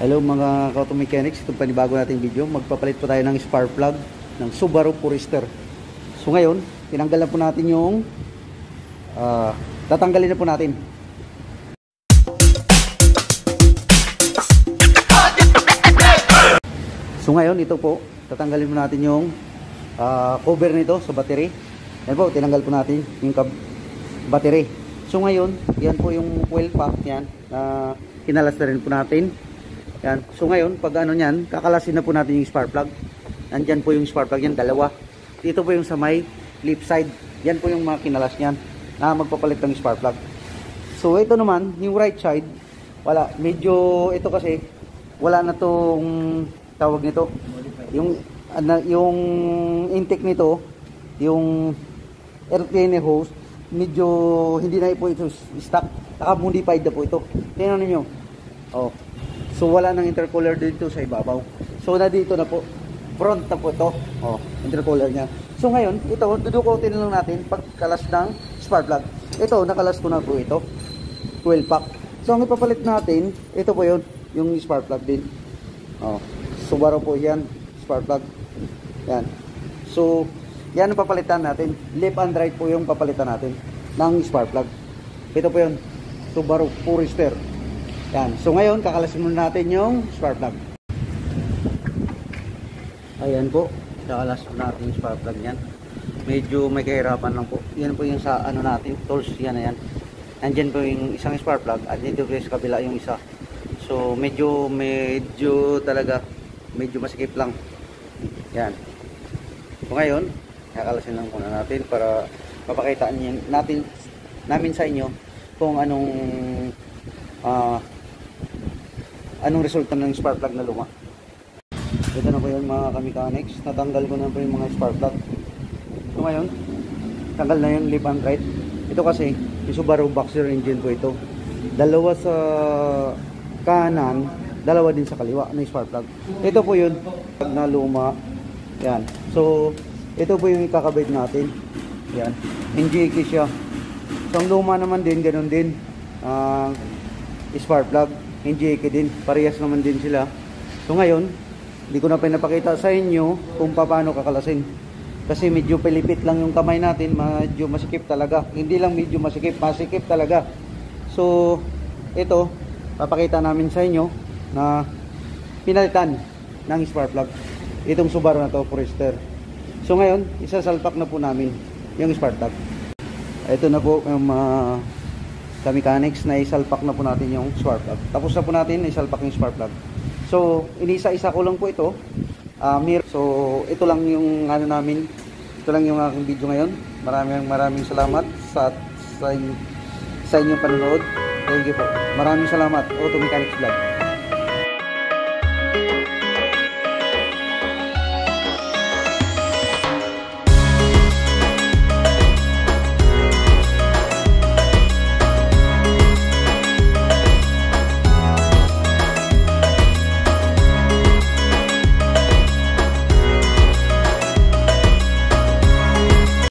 Hello mga Kauto Mechanics, itong panibago nating video. Magpapalit po tayo ng spark plug ng Subaru Forester. So ngayon, tinanggalan po natin yung ah, tatanggalin na po natin. So ngayon, ito po, tatanggalin po natin yung ah, cover nito sa battery. Yan po, tinanggal po natin yung battery. So ngayon, yan po yung coil pack yan na kinalas na rin po natin. Yan. So ngayon, pag ano niyan, kakalasin na po natin yung spark plug. Nandyan po yung spark plug yan, dalawa. Dito po yung sa may left side. Yan po yung mga kinalas niyan na magpapalit ng spark plug. So ito naman, yung right side, wala. Medyo ito kasi, wala na tong tawag nito. Yung, ano, yung intake nito, yung air cleaner hose, medyo hindi na po ito stock. Naka-modified na po ito. Tingnan niyo. Oh. So wala nang intercooler dito sa ibabaw. So na dito na po. Front na po ito. Oh, intercooler niya. So ngayon, ito dudukutin lang natin pagkalas ng spark plug. Ito, nakalas ko na po ito. 12 pack. So ang ipapalit natin, ito po 'yon, yung spark plug din. Oh. Subaru po 'yan, spark plug. Yan. So, yan ang papalitan natin. Left and right po yung papalitan natin ng spark plug. Ito po yun. Subaru Forester. Yan. So ngayon, kakalasin muna natin yung spark plug. Ayan po. Kakalas po natin yung spark plug yan. Medyo may kahirapan lang po. Yan po yung sa ano natin. Tools. Yan na yan. Nandyan po yung isang spark plug. At dito po sa kabila yung isa. So medyo, medyo talaga, medyo masikip lang. Yan. So ngayon, kakalasin lang muna natin para papakita niyo natin namin sa inyo kung anong ah anong resulta ng spark plug na luma. Ito na po yun mga kamechanics. Natanggal ko na po yung mga spark plug. So ngayon, tanggal na yung lip and right. Ito kasi, yung Subaru Boxer engine po ito. Dalawa sa kanan, dalawa din sa kaliwa na spark plug. Ito po yun, na luma. Yan. So, ito po yung ikakabit natin. Yan. NGK siya. So, ang luma naman din, ganun din. Ah, spark plug. NGK din. Parehas naman din sila. So, ngayon, hindi ko na pinapakita sa inyo kung paano kakalasin. Kasi medyo pilipit lang yung kamay natin. Medyo masikip talaga. Hindi lang medyo masikip. Masikip talaga. So, ito, papakita namin sa inyo na pinalitan ng spark plug. Itong Subaru na to, Forester. So ngayon, isasalpak na po namin yung spark plug. Ito na po yung mga sa mechanics na isalpak na po natin yung spark plug. Tapos na po natin isalpak yung spark plug. So, inisa-isa ko lang po ito. Mir so, ito lang yung ano namin. Ito lang yung aking video ngayon. Maraming maraming salamat sa sa, sa inyong panonood. Thank you po. Maraming salamat. Auto Mechanics Vlog.